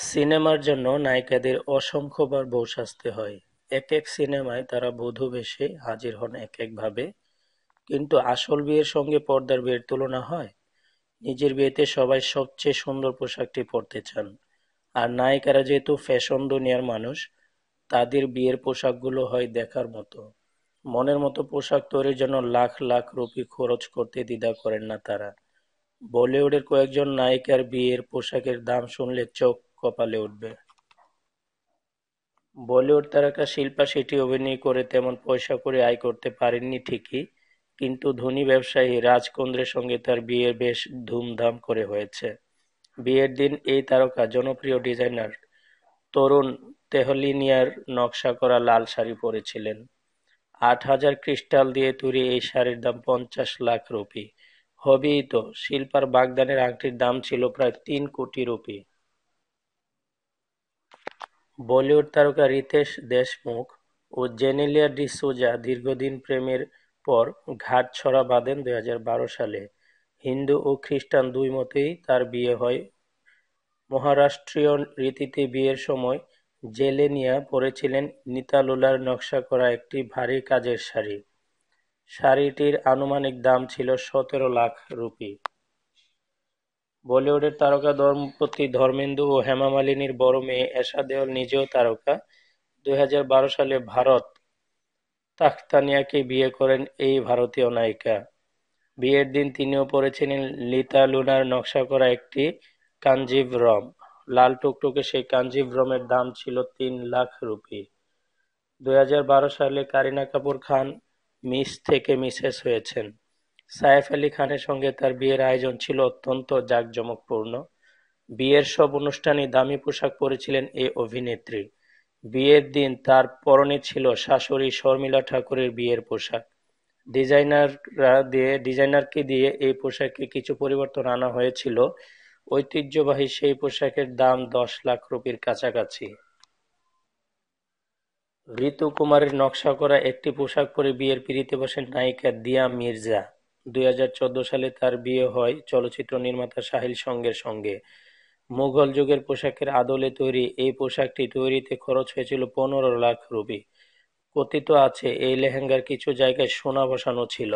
সিনেমার জন্য নায়িকাদের অসংখ্যবার বউ সাজতে হয়। একেক সিনেমায় তারা বধূ বেশে হাজির হন এক একেকভাবে। কিন্তু আসল বিয়ের সঙ্গে পর্দার বিয়ের তুলনা হয়? নিজের বিয়েতে সবাই সবচেয়ে সুন্দর পোশাকটি পরতে চান। আর নায়িকারা যেহেতু ফ্যাশন দুনিয়ার মানুষ, তাদের বিয়ের পোশাকগুলো হয় দেখার মতো। মনের মতো পোশাক তৈরির জন্য লাখ লাখ রুপি খরচ করতে দ্বিধা করেন না তারা। বলিউডের কয়েকজন নায়িকার বিয়ের পোশাকের দাম শুনলে চোখ কপালে উঠবে। বলিউড তারকা শিল্পা শেঠি অভিনয় করে তেমন পয়সা করে আয় করতে পারেননি ঠিকই, কিন্তু ধনী ব্যবসায়ী রাজ কুন্দ্রের সঙ্গে তার বিয়ে বেশ ধুমধাম করে হয়েছে। বিয়ের দিন এই তারকা জনপ্রিয় ডিজাইনার তরুণ তেহলিনিয়ার নকশা করা লাল শাড়ি পরেছিলেন। আট হাজার ক্রিস্টাল দিয়ে তৈরি এই শাড়ির দাম পঞ্চাশ লাখ রুপি। হবেই তো, শিল্পার বাগদানের আংটির দাম ছিল প্রায় তিন কোটি রুপি। বলিউড তারকা রিতেশ দেশমুখ ও জেনেলিয়া ডিসুজা দীর্ঘদিন প্রেমের পর ঘাট-ছড়া বাঁধেন দু হাজার বারো সালে। হিন্দু ও খ্রিস্টান দুই মতেই তার বিয়ে হয়। মহারাষ্ট্রীয় রীতিতে বিয়ের সময় জেলেনিয়া পরেছিলেন নিতালুলার নকশা করা একটি ভারী কাজের শাড়ি। শাড়িটির আনুমানিক দাম ছিল সতেরো লাখ রুপি। বলিউডের তারকা দম্পতি ধর্মেন্দু ও হেমা মালিনীর বড় মেয়ে এশা দেওল নিজেও তারকা। দুই হাজার বারো সালে ভারত তাখতানিয়াকে বিয়ে করেন এই ভারতীয় নায়িকা। বিয়ের দিন তিনিও পরেছিলেন লিতা লুনার নকশা করা একটি কাঞ্জিব কাঞ্জিভরম। লাল টুকটুকে সেই কাঞ্জিব কাঞ্জিভরমের দাম ছিল তিন লাখ রুপি। দুই হাজার বারো সালে কারিনা কাপুর খান মিস থেকে মিসেস হয়েছেন। সাইফ আলী খানের সঙ্গে তার বিয়ের আয়োজন ছিল অত্যন্ত জাঁকজমকপূর্ণ। বিয়ের সব অনুষ্ঠানেই দামি পোশাক পরেছিলেন এই অভিনেত্রী। বিয়ের দিন তার পরনে ছিল শাশুড়ি শর্মিলা ঠাকুরের বিয়ের পোশাক। ডিজাইনাররা দিয়ে, ডিজাইনারকে দিয়ে এই পোশাকে কিছু পরিবর্তন আনা হয়েছিল। ঐতিহ্যবাহী সেই পোশাকের দাম দশ লাখ রুপির কাছাকাছি। ঋতু কুমারের নকশা করা একটি পোশাক পরে বিয়ের পিঁড়িতে বসেন নায়িকা দিয়া মির্জা। দুই হাজার চোদ্দ সালে তার বিয়ে হয় চলচ্চিত্র নির্মাতা সাহিল সঙ্গের সঙ্গে। মুঘল যুগের পোশাকের আদলে তৈরি এই পোশাকটি তৈরিতে খরচ হয়েছিল পনেরো লাখ রুপি। কথিত আছে, এই লেহেঙ্গার কিছু জায়গায় সোনা বসানো ছিল।